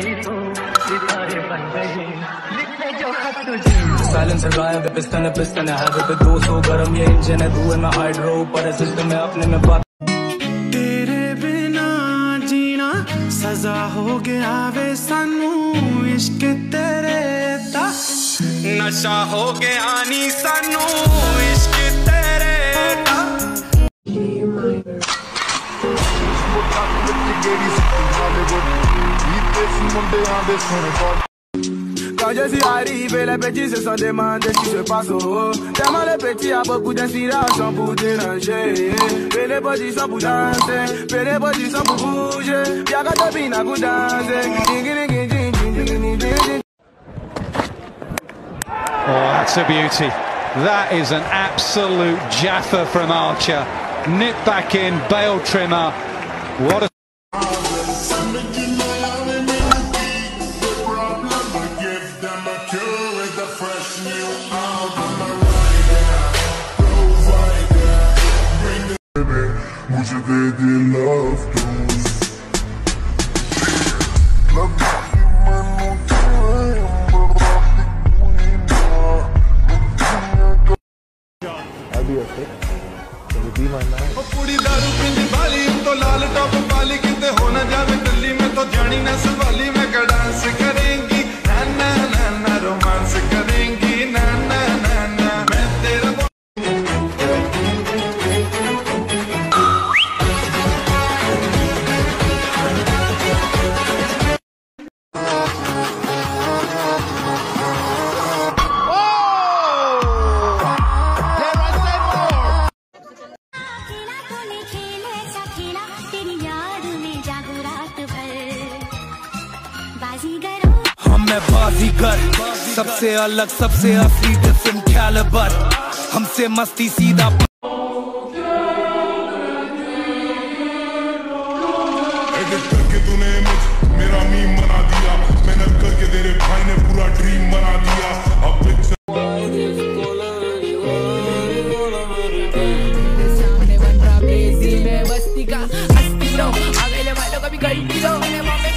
गई तो सितारे बन गए लिखने जो खत तुझे। साइलेंसर गायब पिस्टन पिस्टन है हैवे पे 200 गरम ये इंजन है धुएँ में हाइड्रो ऊपर सिस्टम में अपने में बात तेरे बिना जीना सजा हो गया वे सानू इश्क तेरे दा नशा हो गया नी सानू इश्क तेरे दा Quand je suis arrivé, les petits se sont demandés ce qui se passe haut. Tellement les petits a beaucoup d'inspiration pour déranger. Les sont pour danser, les sont pour bouger. Bien quand t'as bien à vous danser. Oh, that's a beauty. That is an absolute jaffa from Archer. Nip back in, bail trimmer. What a मुझे दे दे love to ਕੁੜੀ ਦਾਰੂ ਪਿੰਦੀ ਵਾਲੀ ਤੋਂ ਲਾਲ top ਵਾਲੀ ਕਿਤੇ ਹੋ ਨਾ ਜਾਵੇ ਦਿੱਲੀ ਮੈਂ ਤਾਂ ਜਾਣੀ ਨਾ ਸਵਾਲੀ ਮੈਂ ਕਾ ਡਾਂਸ ਕਰੇਂਗੀ ਨਾ ਨਾ ਨਾ ਨਾ ਰੋਮਾਂਸ ਕਰੇਂਗੀ ਨਾ मैं बाजीगर सबसे अलग सबसे असली डिफरेंट कैलिबर हमसे मस्ती सीधा एडिट करके तूने इमेज मेरा मीम बना दिया। मेहनत करके तेरे भाई ने पूरा ड्रीम बना दिया। अब सामने बन रहा बेसी में बस्ती का अस्ती लो अगले वालों का भी घंटी लो मैंने बॉम्बे